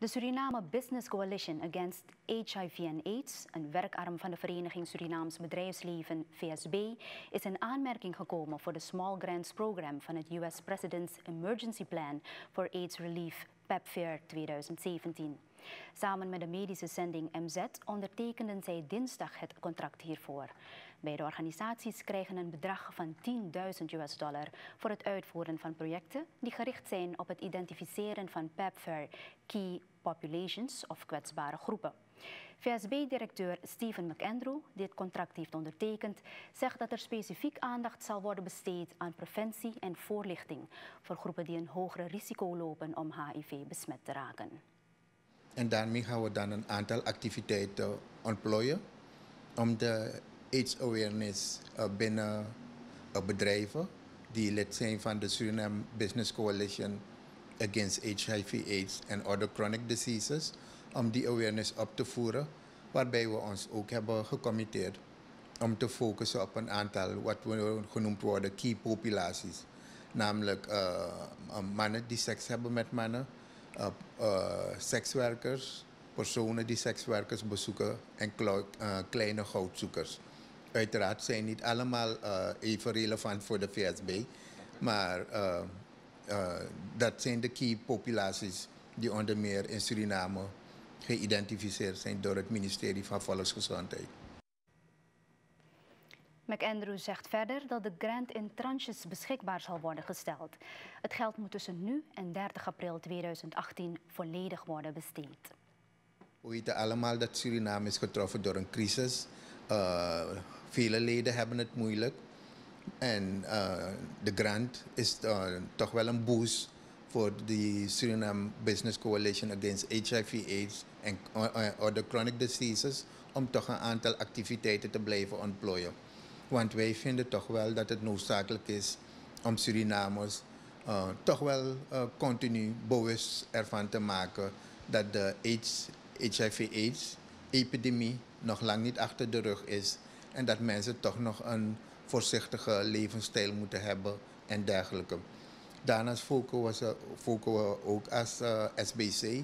De Suriname Business Coalition Against HIV and AIDS, een werkarm van de Vereniging Surinaams Bedrijfsleven VSB, is in aanmerking gekomen voor de Small Grants Program van het US President's Emergency Plan for AIDS Relief PEPFAR 2017. Samen met de medische zending MZ ondertekenden zij dinsdag het contract hiervoor. Beide organisaties krijgen een bedrag van 10.000 US dollar voor het uitvoeren van projecten die gericht zijn op het identificeren van PEPFAR Key Populations of kwetsbare groepen. VSB-directeur Steven McAndrew, die het contract heeft ondertekend, zegt dat er specifiek aandacht zal worden besteed aan preventie en voorlichting voor groepen die een hoger risico lopen om HIV besmet te raken. En daarmee gaan we dan een aantal activiteiten ontplooien om de AIDS awareness uh, binnen uh, bedrijven die lid zijn van de Suriname Business Coalition Against HIV/AIDS and Other Chronic Diseases, om die awareness op te voeren, waarbij we ons ook hebben gecommitteerd om te focussen op een aantal wat we genoemd worden key populaties, namelijk uh, mannen die seks hebben met mannen, sekswerkers, personen die sekswerkers bezoeken en kleine goudzoekers. Uiteraard zijn niet allemaal uh, even relevant voor de VSB, maar uh, uh, dat zijn de key populaties die onder meer in Suriname geïdentificeerd zijn door het ministerie van Volksgezondheid. McAndrew zegt verder dat de grant in tranches beschikbaar zal worden gesteld. Het geld moet tussen nu en 30 april 2018 volledig worden besteed. We weten allemaal dat Suriname is getroffen door een crisis. Uh, vele leden hebben het moeilijk. En uh, de grant is uh, toch wel een boost voor de Suriname Business Coalition Against HIV/AIDS en other chronic diseases om toch een aantal activiteiten te blijven ontplooien. Want wij vinden toch wel dat het noodzakelijk is om Surinamers toch wel continu bewust ervan te maken dat de AIDS, HIV-AIDS-epidemie nog lang niet achter de rug is en dat mensen toch nog een voorzichtige levensstijl moeten hebben en dergelijke. Daarnaast focussen we, ook als uh, SBC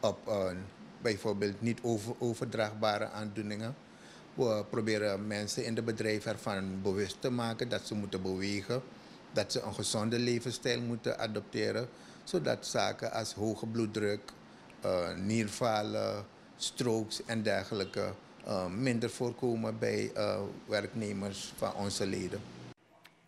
op uh, bijvoorbeeld niet over, overdraagbare aandoeningen. We proberen mensen in het bedrijf ervan bewust te maken dat ze moeten bewegen, dat ze een gezonde levensstijl moeten adopteren, zodat zaken als hoge bloeddruk, uh, nierfalen, strokes en dergelijke uh, minder voorkomen bij uh, werknemers van onze leden.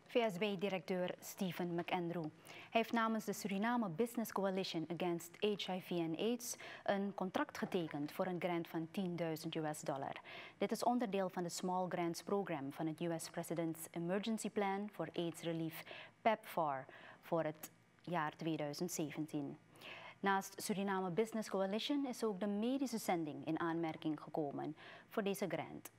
VSB-directeur Stephen McAndrew. Hij heeft namens de Suriname Business Coalition Against HIV and AIDS een contract getekend voor een grant van 10.000 US dollar. Dit is onderdeel van de Small Grants Program van het US President's Emergency Plan for AIDS Relief PEPFAR voor het jaar 2017. Naast Suriname Business Coalition is ook de medische zending in aanmerking gekomen voor deze grant.